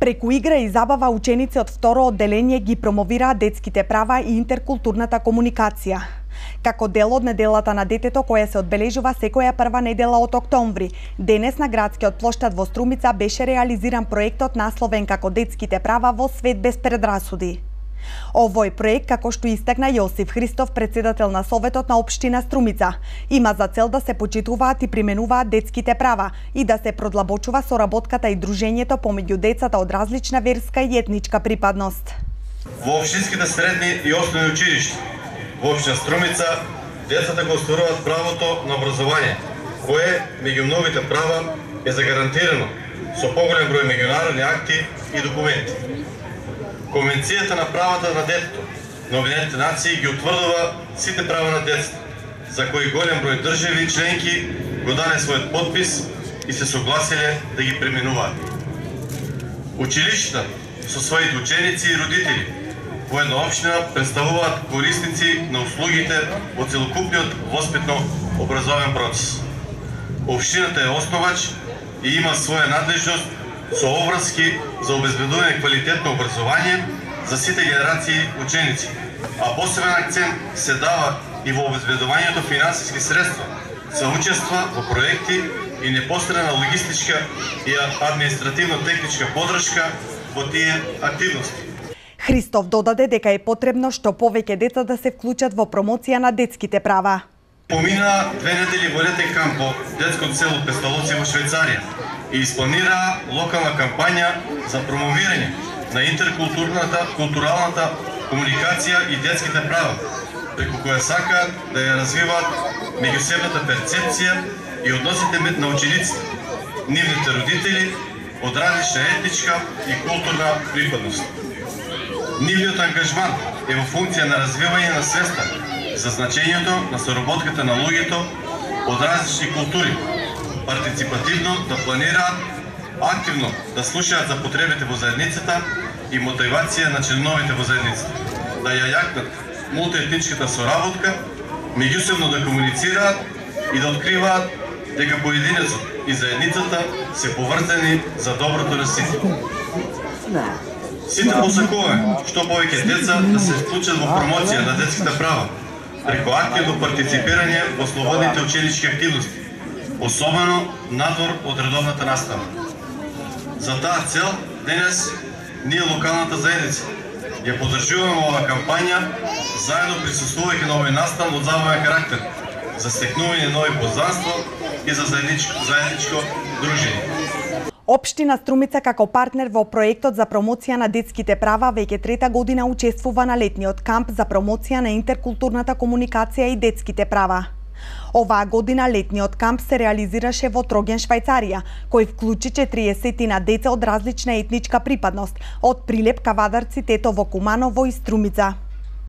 Преку игра и забава ученици од второ одделение ги промовираа детските права и интеркултурната комуникација. Како дел од неделата на детето која се одбележува секоја прва недела од октомври, денес на градскиот плоштад во Струмица беше реализиран проектот насловен како Детските права во свет без предрасуди. Овој проект, како што истакна Јосиф Христов, председател на Советот на Обштина Струмица, има за цел да се почитуваат и применуваат детските права и да се продлабочува соработката и дружењето помеѓу децата од различна верска и етничка припадност. Во општинските средни и основни училишта во општина Струмица децата го остваруваат правото на образование, кое меѓу многите права е загарантирано со поголем број меѓународни акти и документи. Конвенцијата на правата на детето на Обединените нации ги утврдува сите права на децата, за кои голем број држави членки го даде својот подпис и се согласиле да ги преминуваат. Училишта со своите ученици и родители во една општина представуваат корисници на услугите во целокупниот воспитно образовен процес. Општината е основач и има своја надлежност со обврски за обезбедување квалитетно образование за сите генерации ученици, а посебен акцент се дава и во обезбедувањето финансиски средства за учества во проекти и непосредна логистичка и административно-техничка подршка во тие активности. Христов додаде дека е потребно што повеќе деца да се вклучат во промоција на детските права. Помина две недели во летен камп во детското село Песталоци во Швейцарија и испланира локална кампања за промовирање на интеркултурната, културалната комуникација и детските права, преку која сакаат да ја развиваат меѓусебната перцепција и односите на учениците, нивните родители од различна етничка и културна припадност. Нивниот ангажман е во функција на развивање на свеста за значењето на соработката на луѓето од различни култури, партиципативно да планираат, активно да слушаат за потребите во заедницата и мотивација на членовите во заедницата, да ја јакнат мултиетничката соработка, меѓусебно да комуницираат и да откриваат дека поединецот и заедницата се поврзани за доброто на сите. Сите посакуваме што повеќе деца да се вклучат во промоција на детските права, преку активно партиципирање во слободните ученички активности, особено надвор од редовната настава. За таа цел, денес, ние локалната заедница ја подржуваме оваа кампања, заедно присуствувајќи на овој настан од забавен карактер, за стекнување нови познанства и за заедничко, заедничко дружење. Општина Струмица како партнер во проектот за промоција на детските права веќе трета година учествува на летниот камп за промоција на интеркултурната комуникација и детските права. Оваа година летниот камп се реализираше во Троген, Швајцарија, кој вклучи 40 на деца од различна етничка припадност, од Прилеп, Кавадарци, Тетово, Куманово и Струмица.